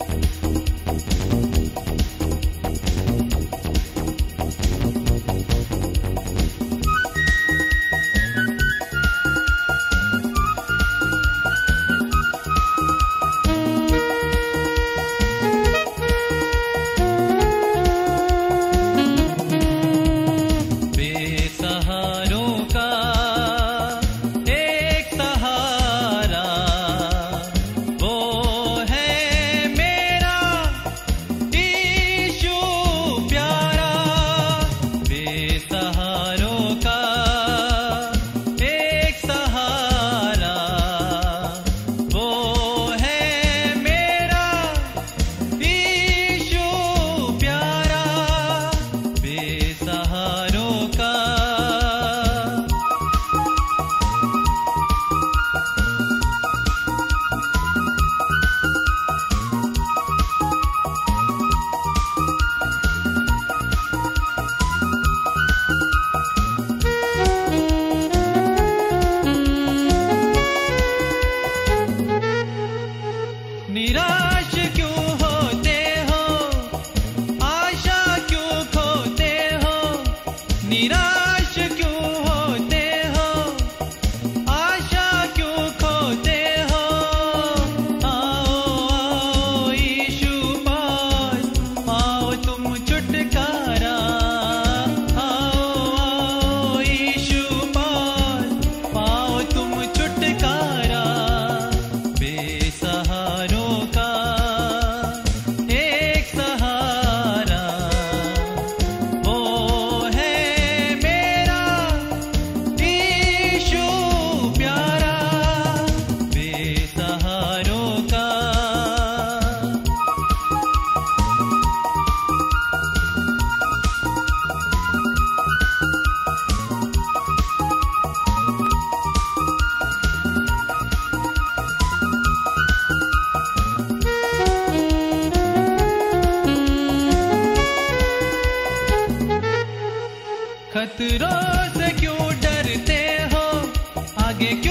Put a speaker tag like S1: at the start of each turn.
S1: はい。你的 रोज क्यों डरते हो? आगे क्यों